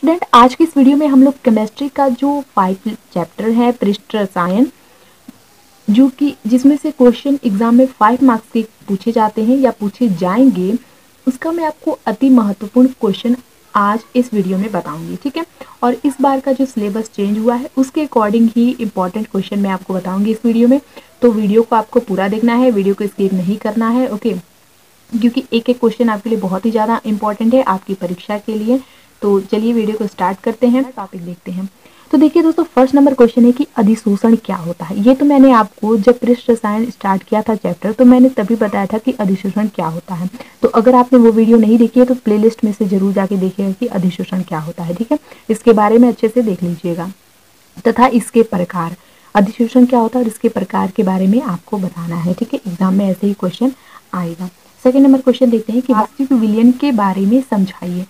Student आज की इस वीडियो में हम लोग केमिस्ट्री का जो फाइव चैप्टर है, पृष्ठ रसायन, जो कि जिसमें से क्वेश्चन एग्ज़ाम में फाइव मार्क्स के पूछे जाते हैं या पूछे जाएँगे, उसका मैं आपको अति महत्वपूर्ण क्वेश्चन आज इस वीडियो में बताऊँगी, ठीक है? और इस बार का जो सिलेबस चेंज हुआ है, उसके अकॉर्डिंग ही इंपॉर्टेंट क्वेश्चन मैं आपको बताऊँगी इस वीडियो में। तो वीडियो को आपको पूरा देखना है वीडियो को स्किप नहीं करना है ओके क्योंकि एक एक क्वेश्चन आपके लिए बहुत ही ज़्यादा इंपॉर्टेंट है, आपकी परीक्षा के लिए। तो चलिए वीडियो को स्टार्ट करते हैं टॉपिक देखते हैं। तो देखिए दोस्तों फ़र्स्ट नंबर क्वेश्चन है कि अधिशोषण क्या होता है? ये तो मैंने आपको जब पृष्ठ रसायन स्टार्ट किया था चैप्टर तो मैंने तभी बताया था कि अधिशोषण क्या होता है। तो अगर आपने वो वीडियो नहीं देखी है तो प्लेलिस्ट में से ज़रूर जाके देखिएगा कि अधिशोषण क्या होता है ठीक है? इसके बारे में अच्छे से देख लीजिएगा। तथा इसके प्रकार। अधिशोषण क्या होता है और इसके प्रकार के बारे में आपको बताना है ठीक है? एग्ज़ाम में ऐसे ही क्वेश्चन आएगा। सेकेंड नंबर क्वेश्चन देखते हैं कि वास्तविक विलियन के बारे में समझाइए।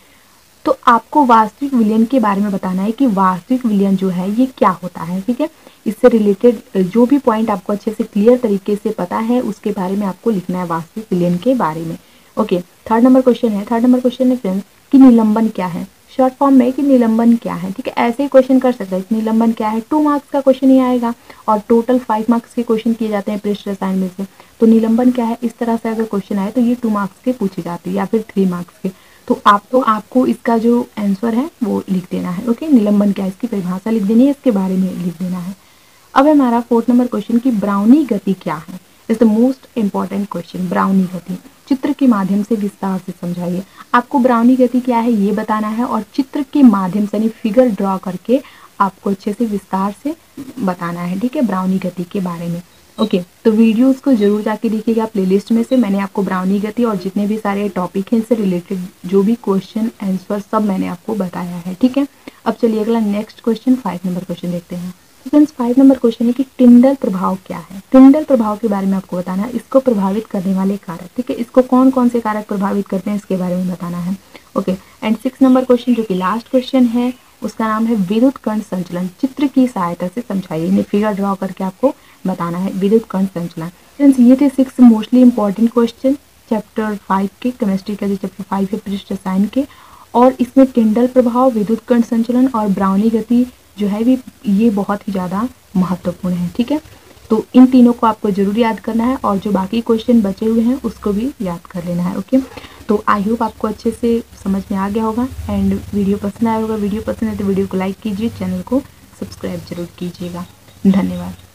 तो आपको वास्तविक विलियन के बारे में बताना है कि वास्तविक विलियन जो है, ये क्या होता है, ठीक है? इससे रिलेटेड जो भी पॉइंट आपको अच्छे से क्लियर तरीके से पता है, उसके बारे में आपको लिखना है वास्तविक विलियन के बारे में। ओके थर्ड नंबर क्वेश्चन है। थर्ड नंबर क्वेश्चन है फ्रेंड्स कि निलंबन क्या है? शॉर्ट फॉर्म में कि निलंबन क्या है, ठीक है? ऐसे ही क्वेश्चन कर सकते हैं। निलंबन क्या है? टू मार्क्स का क्वेश्चन ही आएगा और टोटल फाइव मार्क्स के क्वेश्चन किए जाते हैं प्रेस्ट रसायन में। से तो निलंबन क्या है? इस तरह से अगर क्वेश्चन आए तो ये टू मार्क्स के पूछे जाते हैं या फिर थ्री मार्क्स के। तो आप तो आपको इसका जो आंसर है, वो लिख देना है ओके निलंबन क्या इसकी परिभाषा लिख देनी है, इसके बारे में लिख देना है। अब हमारा फोर्थ नंबर क्वेश्चन की ब्राउनी गति क्या है? Is the most important question Brownian गति। चित्र के माध्यम से विस्तार से समझाइए। आपको ब्राउनी गति क्या है, ये बताना है और चित्र के माध्यम से यानी फिगर ड्रॉ करके आपको अच्छे से विस्तार से बताना है, ठीक है? ब्राउनी गति के बारे में। ओके तो वीडियोस को ज़रूर जाके देखिएगा प्लेलिस्ट में से। मैंने आपको ब्राउनी गति और जितने भी सारे टॉपिक हैं इससे रिलेटेड जो भी क्वेश्चन आंसर सब मैंने आपको बताया है, ठीक है? अब चलिए अगला next question five number question देखते हैं। फ्रेंड्स फाइव नंबर क्वेश्चन है कि टिंडल प्रभाव क्या है? टिंडल प्रभाव के बारे में आपको बताना है। इसको प्रभावित करने वाले कारक, ठीक है? इसको कौन कौन से कारक प्रभावित करते हैं इसके बारे में बताना है। Okay and six number question जो कि लास्ट क्वेश्चन है, उसका नाम है विद्युत कर्ण संचलन। चित्र की सहायता से समझाइए। फिगर ड्रॉ करके आपको बताना है, विद्युत कर्ण संचलन। फ्रेंड्स ये थे six mostly important question chapter five के केमिस्ट्री का जो चैप्टर फाइव है पृष्ठ रसायन के। और इसमें टिंडल प्रभाव, विद्युत कर्ण संचलन और ब्राउनी गति जो है भी, ये बहुत ही ज़्यादा महत्वपूर्ण है, ठीक है? तो इन तीनों को आपको ज़रूर याद करना है और जो बाकी क्वेश्चन बचे हुए हैं, उसको भी याद कर लेना है ओके तो आई होप आपको अच्छे से समझ में आ गया होगा एंड वीडियो पसंद आया होगा वीडियो पसंद है तो वीडियो को लाइक कीजिए चैनल को सब्सक्राइब ज़रूर कीजिएगा। धन्यवाद।